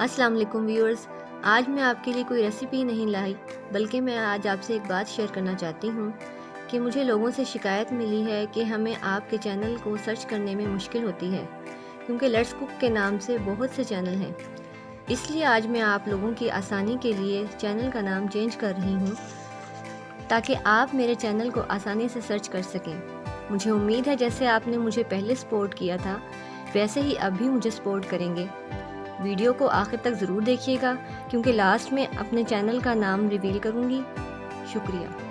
अस्सलाम वालेकुम व्यूअर्स। आज मैं आपके लिए कोई रेसिपी नहीं लाई, बल्कि मैं आज आपसे एक बात शेयर करना चाहती हूँ कि मुझे लोगों से शिकायत मिली है कि हमें आपके चैनल को सर्च करने में मुश्किल होती है, क्योंकि लेट्स कुक के नाम से बहुत से चैनल हैं। इसलिए आज मैं आप लोगों की आसानी के लिए चैनल का नाम चेंज कर रही हूँ, ताकि आप मेरे चैनल को आसानी से सर्च कर सकें। मुझे उम्मीद है जैसे आपने मुझे पहले सपोर्ट किया था, वैसे ही अब भी मुझे सपोर्ट करेंगे। वीडियो को आखिर तक ज़रूर देखिएगा, क्योंकि लास्ट में अपने चैनल का नाम रिवील करूँगी। शुक्रिया।